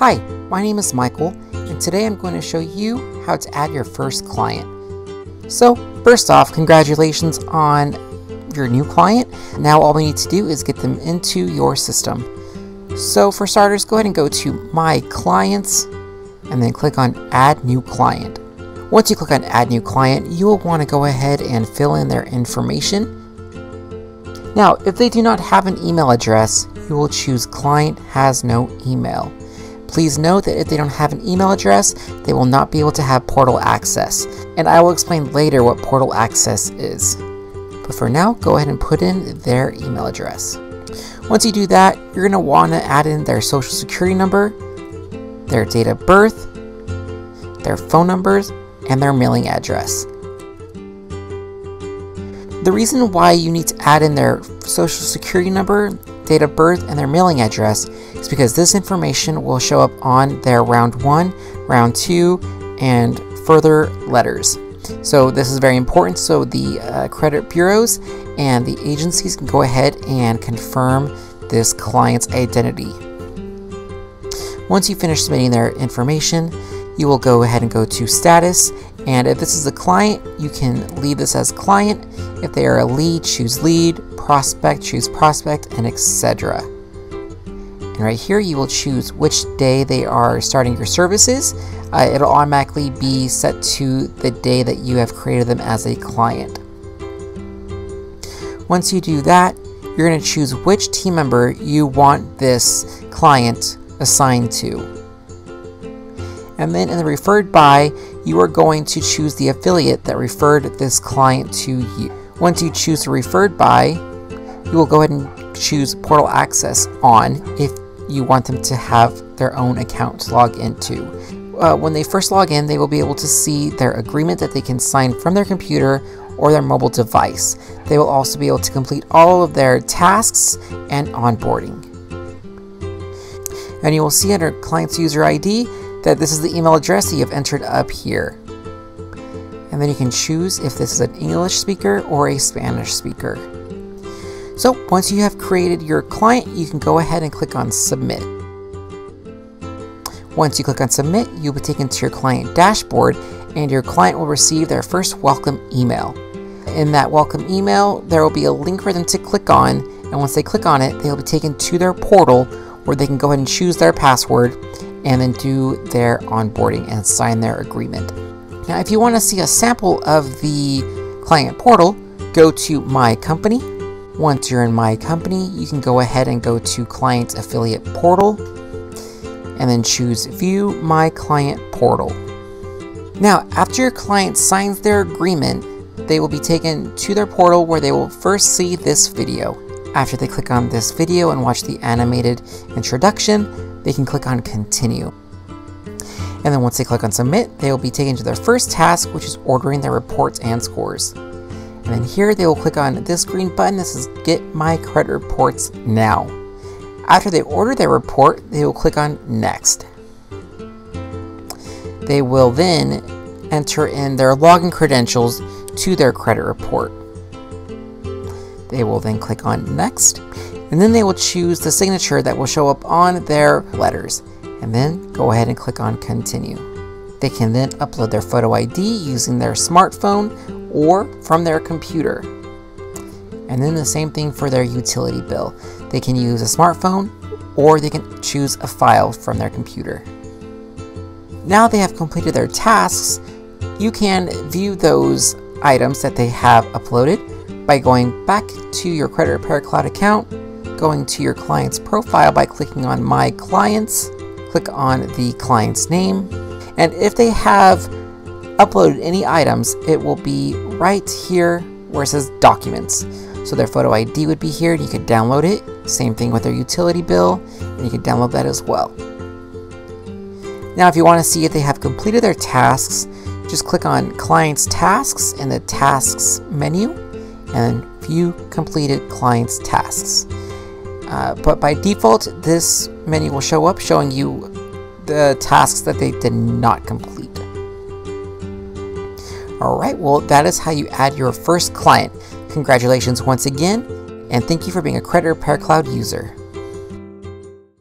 Hi, my name is Michael, and today I'm going to show you how to add your first client. So, first off, congratulations on your new client. Now all we need to do is get them into your system. So for starters, go ahead and go to My Clients, and then click on Add New Client. Once you click on Add New Client, you will want to go ahead and fill in their information. Now, if they do not have an email address, you will choose Client Has No Email. Please note that if they don't have an email address, they will not be able to have portal access, and I will explain later what portal access is. But for now, go ahead and put in their email address. Once you do that, you're going to want to add in their social security number, their date of birth, their phone numbers, and their mailing address. The reason why you need to add in their social security number, date of birth, and their mailing address is because this information will show up on their round 1, round 2, and further letters. So this is very important so the uh, credit bureaus and the agencies can go ahead and confirm this client's identity. Once you finish submitting their information, you will go ahead and go to status and if this is a client, you can leave this as client. If they are a lead, choose lead, prospect, choose prospect, and etc. And right here, you will choose which day they are starting your services. Uh, it'll automatically be set to the day that you have created them as a client. Once you do that, you're going to choose which team member you want this client assigned to. And then in the referred by, you are going to choose the affiliate that referred this client to you. Once you choose referred by, you will go ahead and choose portal access on if you want them to have their own account to log into. Uh, when they first log in, they will be able to see their agreement that they can sign from their computer or their mobile device. They will also be able to complete all of their tasks and onboarding. And you will see under client's user ID that this is the email address that you have entered up here. And then you can choose if this is an English speaker or a Spanish speaker. So once you have created your client, you can go ahead and click on submit. Once you click on submit, you'll be taken to your client dashboard and your client will receive their first welcome email. In that welcome email, there will be a link for them to click on and once they click on it, they'll be taken to their portal where they can go ahead and choose their password and then do their onboarding and sign their agreement. Now, if you want to see a sample of the client portal, go to My Company. Once you're in My Company, you can go ahead and go to Client Affiliate Portal and then choose View My Client Portal. Now, after your client signs their agreement, they will be taken to their portal where they will first see this video. After they click on this video and watch the animated introduction, they can click on continue. And then once they click on submit, they will be taken to their first task, which is ordering their reports and scores. And then here they will click on this green button that says get my credit reports now. After they order their report, they will click on next. They will then enter in their login credentials to their credit report. They will then click on next and then they will choose the signature that will show up on their letters and then go ahead and click on continue. They can then upload their photo ID using their smartphone or from their computer. And then the same thing for their utility bill. They can use a smartphone or they can choose a file from their computer. Now they have completed their tasks, you can view those items that they have uploaded by going back to your Credit Repair Cloud account going to your client's profile by clicking on My Clients, click on the client's name, and if they have uploaded any items, it will be right here where it says Documents. So their photo ID would be here, and you could download it. Same thing with their utility bill, and you can download that as well. Now, if you want to see if they have completed their tasks, just click on Clients Tasks in the Tasks menu, and View Completed Clients Tasks. Uh, but by default, this menu will show up showing you the tasks that they did not complete. Alright, well that is how you add your first client. Congratulations once again, and thank you for being a Credit Repair Cloud user.